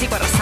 Francisco Arrasate.